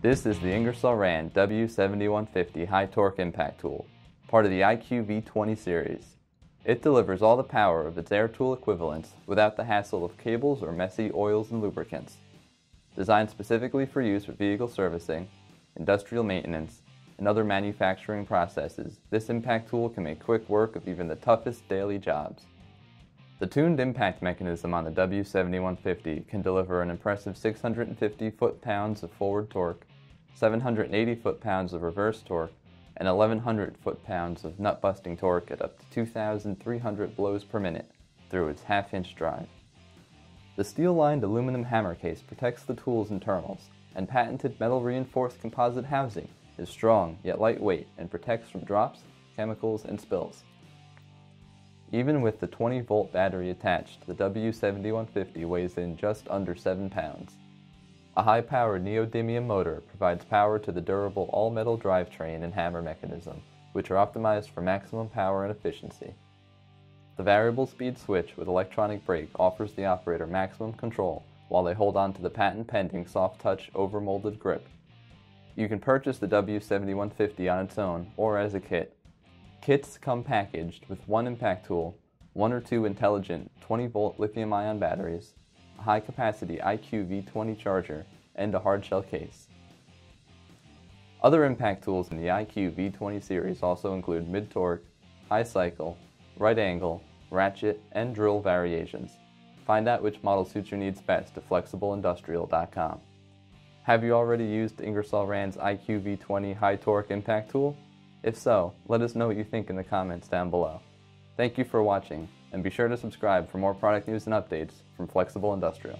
This is the Ingersoll Rand W7150 High Torque Impact Tool, part of the IQ V20 series. It delivers all the power of its air tool equivalents without the hassle of cables or messy oils and lubricants. Designed specifically for use for vehicle servicing, industrial maintenance, and other manufacturing processes, this impact tool can make quick work of even the toughest daily jobs. The tuned impact mechanism on the W7150 can deliver an impressive 650 foot-pounds of forward torque, 780 foot-pounds of reverse torque, and 1100 foot-pounds of nut-busting torque at up to 2,300 blows per minute through its half-inch drive. The steel-lined aluminum hammer case protects the tool's internals, and patented metal-reinforced composite housing is strong yet lightweight and protects from drops, chemicals, and spills. Even with the 20 volt battery attached, the W7150 weighs in just under 7 pounds. A high-powered neodymium motor provides power to the durable all-metal drivetrain and hammer mechanism, which are optimized for maximum power and efficiency. The variable speed switch with electronic brake offers the operator maximum control while they hold on to the patent-pending soft-touch overmolded grip. You can purchase the W7150 on its own or as a kit Kits come packaged with one impact tool, one or two intelligent 20 volt lithium ion batteries, a high capacity IQ V20 charger, and a hardshell case. Other impact tools in the IQ V20 series also include mid torque, high cycle, right angle, ratchet, and drill variations. Find out which model suits your needs best at flexibleindustrial.com. Have you already used Ingersoll Rand's IQ V20 high torque impact tool? If so, let us know what you think in the comments down below. Thank you for watching, and be sure to subscribe for more product news and updates from Flexible Industrial.